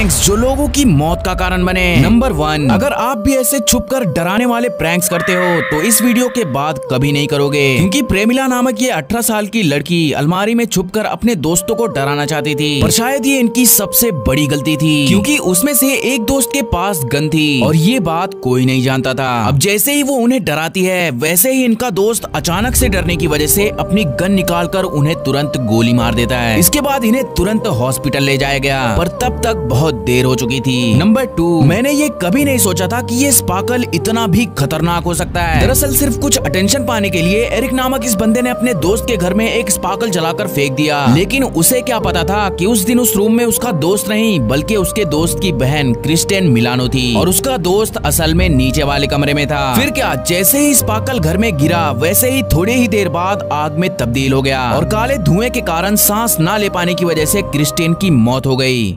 Pranks जो लोगों की मौत का कारण बने। नंबर वन अगर आप भी ऐसे छुप कर डराने वाले प्रैंक्स करते हो तो इस वीडियो के बाद कभी नहीं करोगे। क्योंकि प्रेमिला नामक ये अठारह साल की लड़की अलमारी में छुप कर अपने दोस्तों को डराना चाहती थी। पर शायद ये इनकी सबसे बड़ी गलती थी, क्योंकि उसमें से एक दोस्त के पास गन थी, और ये बात कोई नहीं जानता था। अब जैसे ही वो उन्हें डराती है, वैसे ही इनका दोस्त अचानक से डरने की वजह से अपनी गन निकाल कर उन्हें तुरंत गोली मार देता है। इसके बाद इन्हें तुरंत हॉस्पिटल ले जाया गया। पर तब तक बहुत देर हो चुकी थी। नंबर टू मैंने ये कभी नहीं सोचा था कि ये स्पार्कल इतना भी खतरनाक हो सकता है। दरअसल सिर्फ़ कुछ अटेंशन पाने के लिए एरिक नामक इस बंदे ने अपने दोस्त के घर में एक स्पार्कल जलाकर फेंक दिया। लेकिन उसे क्या पता था कि उस दिन उस रूम में उसका दोस्त नहीं बल्कि उसके दोस्त की बहन क्रिस्टियन मिलानो थी। और उसका दोस्त असल में नीचे वाले कमरे में था। फिर क्या जैसे ही स्पार्कल घर में गिरा वैसे ही थोड़ी ही देर बाद आग में तब्दील हो गया। और काले धुएँ के कारण सांस न ले पाने की वजह से क्रिस्टियन की मौत हो गई।